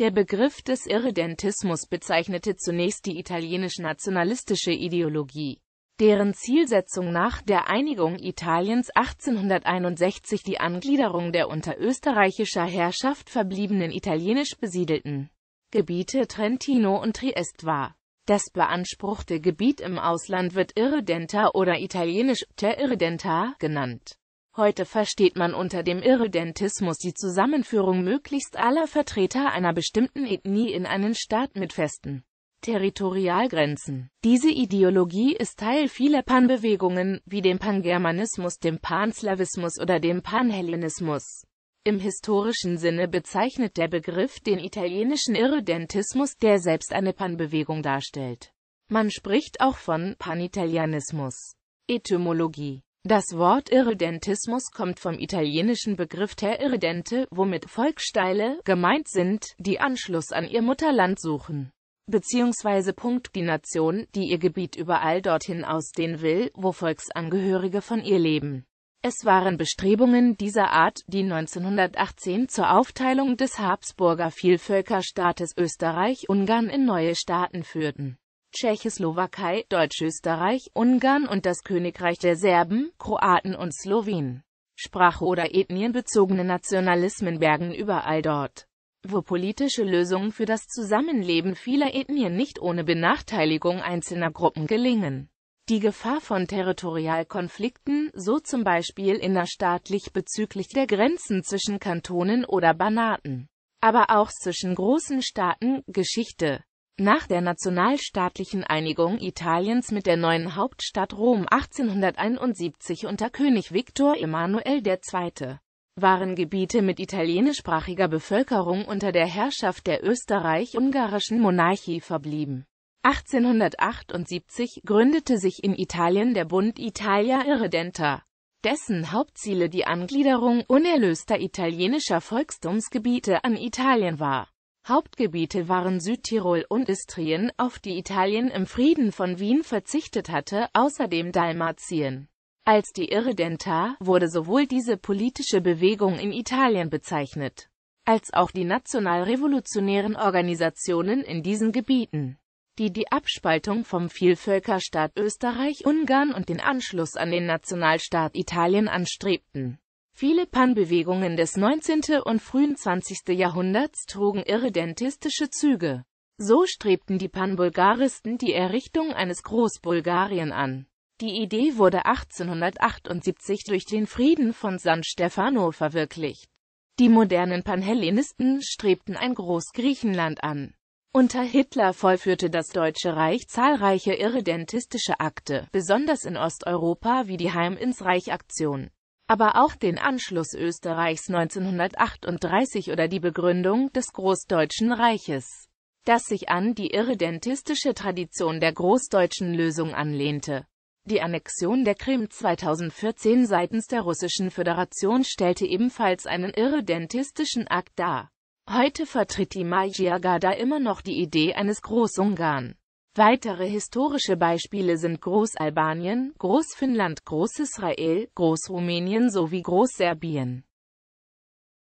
Der Begriff des Irredentismus bezeichnete zunächst die italienisch-nationalistische Ideologie, deren Zielsetzung nach der Einigung Italiens 1861 die Angliederung der unter österreichischer Herrschaft verbliebenen italienisch besiedelten Gebiete Trentino und Triest war. Das beanspruchte Gebiet im Ausland wird Irredenta oder italienisch Ter Irredenta genannt Heute versteht man unter dem Irredentismus die Zusammenführung möglichst aller Vertreter einer bestimmten Ethnie in einen Staat mit festen Territorialgrenzen. Diese Ideologie ist Teil vieler Panbewegungen, wie dem Pangermanismus, dem Panslawismus oder dem Panhellenismus. Im historischen Sinne bezeichnet der Begriff den italienischen Irredentismus, der selbst eine Panbewegung darstellt. Man spricht auch von Panitalianismus. Etymologie das Wort Irredentismus kommt vom italienischen Begriff ter Irredente, womit Volkssteile gemeint sind, die Anschluss an ihr Mutterland suchen beziehungsweise Punkt die Nation, die ihr Gebiet überall dorthin ausdehnen will, wo Volksangehörige von ihr leben. Es waren Bestrebungen dieser Art, die 1918 zur Aufteilung des Habsburger Vielvölkerstaates Österreich-Ungarn in neue Staaten führten Tschechoslowakei, Deutschösterreich, Ungarn und das Königreich der Serben, Kroaten und Slowenen. Sprache- oder ethnienbezogene Nationalismen bergen überall dort, wo politische Lösungen für das Zusammenleben vieler Ethnien nicht ohne Benachteiligung einzelner Gruppen gelingen. Die Gefahr von Territorialkonflikten, so zum Beispiel innerstaatlich bezüglich der Grenzen zwischen Kantonen oder Banaten, aber auch zwischen großen Staaten, Geschichte nach der nationalstaatlichen Einigung Italiens mit der neuen Hauptstadt Rom 1871 unter König Viktor Emanuel II. waren Gebiete mit italienischsprachiger Bevölkerung unter der Herrschaft der österreich-ungarischen Monarchie verblieben. 1878 gründete sich in Italien der Bund Italia Irredenta, dessen Hauptziele die Angliederung unerlöster italienischer Volkstumsgebiete an Italien war Hauptgebiete waren Südtirol und Istrien, auf die Italien im Frieden von Wien verzichtet hatte, außerdem Dalmatien. Als die Irredenta wurde sowohl diese politische Bewegung in Italien bezeichnet, als auch die nationalrevolutionären Organisationen in diesen Gebieten, die die Abspaltung vom Vielvölkerstaat Österreich-Ungarn und den Anschluss an den Nationalstaat Italien anstrebten Viele Pan-Bewegungen des 19. und frühen 20. Jahrhunderts trugen irredentistische Züge. So strebten die Pan-Bulgaristen die Errichtung eines Großbulgarien an. Die Idee wurde 1878 durch den Frieden von San Stefano verwirklicht. Die modernen Panhellenisten strebten ein Großgriechenland an. Unter Hitler vollführte das Deutsche Reich zahlreiche irredentistische Akte, besonders in Osteuropa wie die Heim ins Reich-Aktion aber auch den Anschluss Österreichs 1938 oder die Begründung des Großdeutschen Reiches, das sich an die irredentistische Tradition der Großdeutschen Lösung anlehnte. Die Annexion der Krim 2014 seitens der Russischen Föderation stellte ebenfalls einen irredentistischen Akt dar. Heute vertritt die Magyar Garda immer noch die Idee eines Großungarn. Weitere historische Beispiele sind Großalbanien, Großfinnland, Großisrael, Großrumänien sowie Großserbien